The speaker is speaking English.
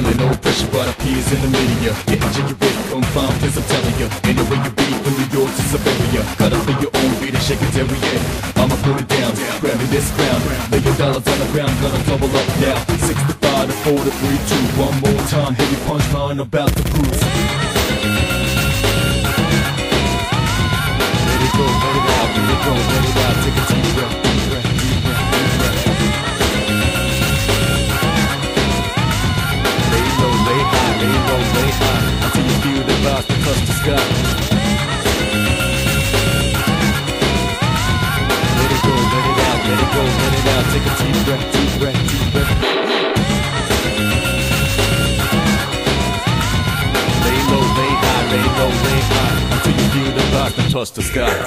no pressure but appears in the media. Getting jiggy with confidence, I'm fine, cause I'm telling ya. Anyway you be from New York to Siberia Cut up in your own beat and shake it every day I'ma put it down, grabbing this crown Lay your dollars on the ground, gonna double up now. 65 to 4 to 3, 2 One more time, heavy punchline about to cruise Let it go, let it out, let it go, vibes the sky Let it go, let it out, let it go, let it out Take a deep breath, deep breath, deep breath. Lay low, lay high, lay low, lay high. Until you feel the vibes that touch the sky